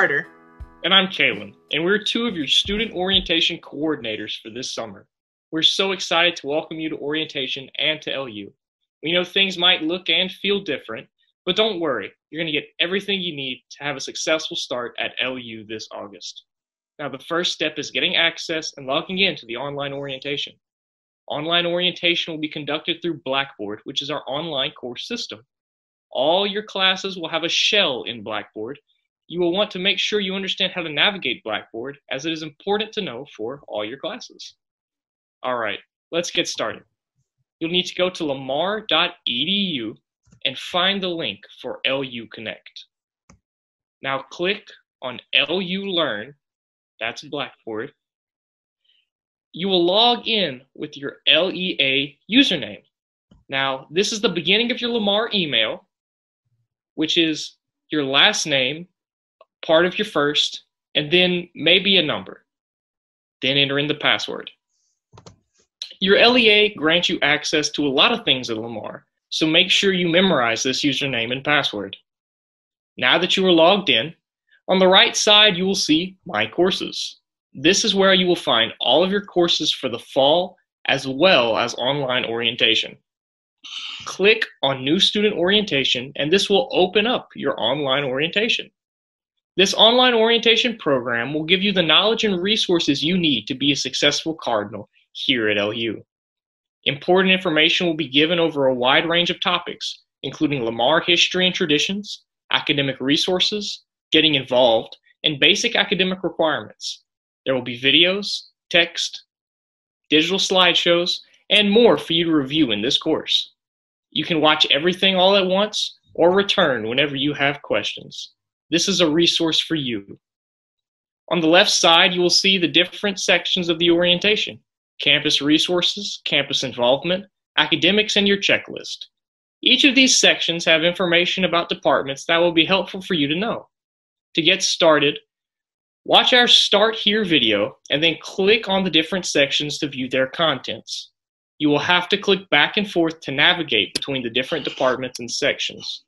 Carter. And I'm Kalen, and we're two of your student orientation coordinators for this summer. We're so excited to welcome you to orientation and to LU. We know things might look and feel different, but don't worry, you're going to get everything you need to have a successful start at LU this August. Now, the first step is getting access and logging in to the online orientation. Online orientation will be conducted through Blackboard, which is our online course system. All your classes will have a shell in Blackboard. You will want to make sure you understand how to navigate Blackboard, as it is important to know for all your classes. All right, let's get started. You'll need to go to lamar.edu and find the link for LU Connect. Now click on LU Learn, that's Blackboard. You will log in with your LEA username. Now, this is the beginning of your Lamar email, which is your last name, part of your first, and then maybe a number. Then enter in the password. Your LEA grants you access to a lot of things at Lamar, so make sure you memorize this username and password. Now that you are logged in, on the right side you will see My Courses. This is where you will find all of your courses for the fall as well as online orientation. Click on New Student Orientation and this will open up your online orientation. This online orientation program will give you the knowledge and resources you need to be a successful Cardinal here at LU. Important information will be given over a wide range of topics, including Lamar history and traditions, academic resources, getting involved, and basic academic requirements. There will be videos, text, digital slideshows, and more for you to review in this course. You can watch everything all at once or return whenever you have questions. This is a resource for you. On the left side, you will see the different sections of the orientation campus resources, campus involvement, academics, and your checklist. Each of these sections have information about departments that will be helpful for you to know. To get started, watch our Start Here video and then click on the different sections to view their contents. You will have to click back and forth to navigate between the different departments and sections.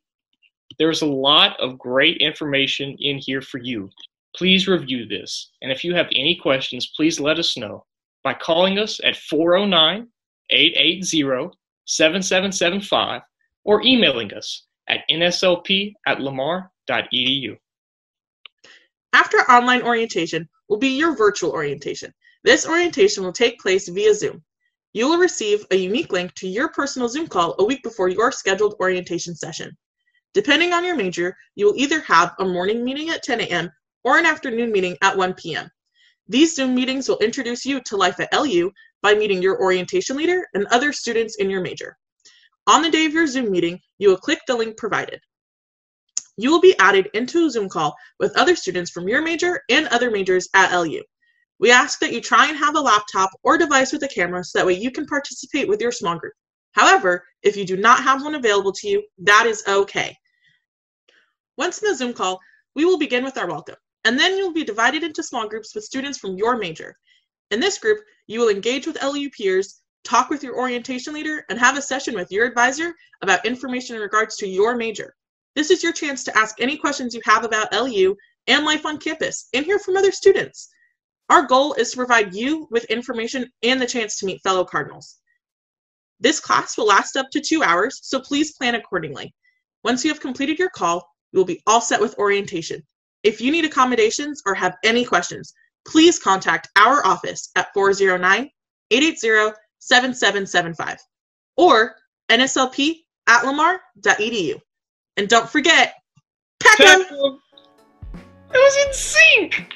There's a lot of great information in here for you. Please review this, and if you have any questions, please let us know by calling us at 409 880 7775 or emailing us at nslp at lamar.edu. After online orientation will be your virtual orientation. This orientation will take place via Zoom. You will receive a unique link to your personal Zoom call a week before your scheduled orientation session. Depending on your major, you will either have a morning meeting at 10 a.m. or an afternoon meeting at 1 p.m. These Zoom meetings will introduce you to life at LU by meeting your orientation leader and other students in your major. On the day of your Zoom meeting, you will click the link provided. You will be added into a Zoom call with other students from your major and other majors at LU. We ask that you try and have a laptop or device with a camera so that way you can participate with your small group. However, if you do not have one available to you, that is okay. Once in the Zoom call, we will begin with our welcome and then you'll be divided into small groups with students from your major. In this group, you will engage with LU peers, talk with your orientation leader, and have a session with your advisor about information in regards to your major. This is your chance to ask any questions you have about LU and life on campus and hear from other students. Our goal is to provide you with information and the chance to meet fellow Cardinals. This class will last up to two hours, so please plan accordingly. Once you have completed your call, you will be all set with orientation. If you need accommodations or have any questions, please contact our office at 409 880 7775 or nslp at lamar.edu. And don't forget, Peckham! It was in sync!